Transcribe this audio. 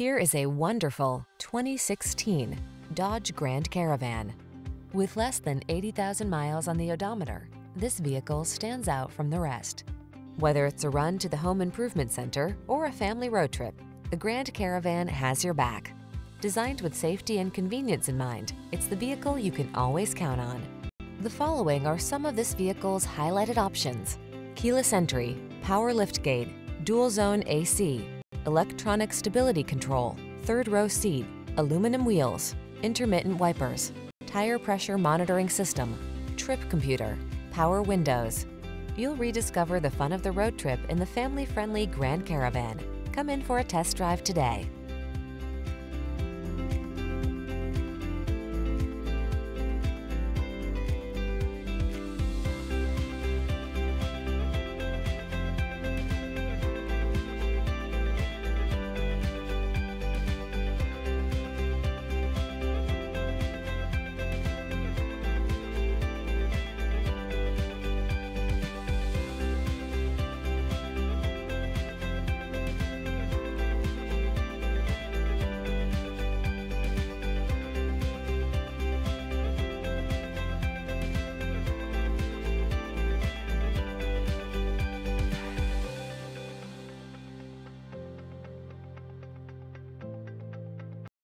Here is a wonderful 2016 Dodge Grand Caravan. With less than 80,000 miles on the odometer, this vehicle stands out from the rest. Whether it's a run to the home improvement center or a family road trip, the Grand Caravan has your back. Designed with safety and convenience in mind, it's the vehicle you can always count on. The following are some of this vehicle's highlighted options. Keyless entry, power liftgate, dual zone AC, electronic stability control, third row seat, aluminum wheels, intermittent wipers, tire pressure monitoring system, trip computer, power windows. You'll rediscover the fun of the road trip in the family-friendly Grand Caravan. Come in for a test drive today.